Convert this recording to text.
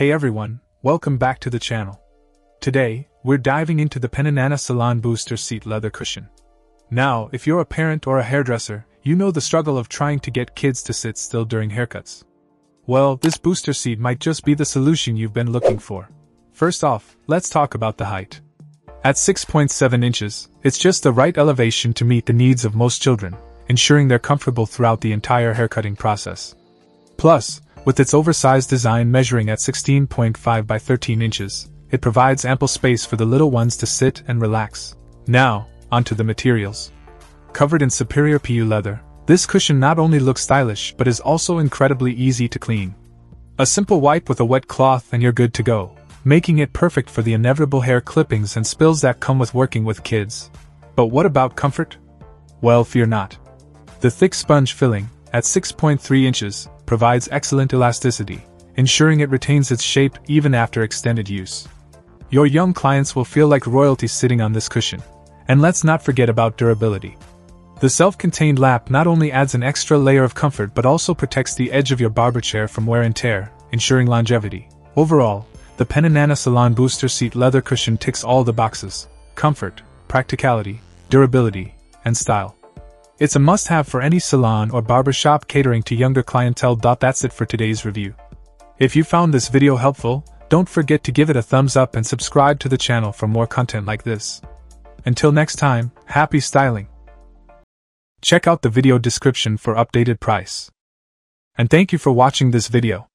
Hey everyone, welcome back to the channel. Today, we're diving into the PENNYNANA Salon Booster Seat Leather Cushion. Now, if you're a parent or a hairdresser, you know the struggle of trying to get kids to sit still during haircuts. Well, this booster seat might just be the solution you've been looking for. First off, let's talk about the height. At 6.7 inches, it's just the right elevation to meet the needs of most children, ensuring they're comfortable throughout the entire haircutting process. Plus, with its oversized design measuring at 16.5 by 13 inches, it provides ample space for the little ones to sit and relax. Now, onto the materials. Covered in superior PU leather, this cushion not only looks stylish but is also incredibly easy to clean. A simple wipe with a wet cloth and you're good to go, making it perfect for the inevitable hair clippings and spills that come with working with kids. But what about comfort? Well, fear not. The thick sponge filling, at 6.3 inches, provides excellent elasticity, ensuring it retains its shape even after extended use. Your young clients will feel like royalty sitting on this cushion. And let's not forget about durability. The self contained lap not only adds an extra layer of comfort but also protects the edge of your barber chair from wear and tear, ensuring longevity. Overall, the PENNYNANA Salon Booster Seat leather cushion ticks all the boxes comfort, practicality, durability, and style. It's a must have for any salon or barbershop catering to younger clientele. That's it for today's review. If you found this video helpful, don't forget to give it a thumbs up and subscribe to the channel for more content like this. Until next time, happy styling! Check out the video description for updated price. And thank you for watching this video.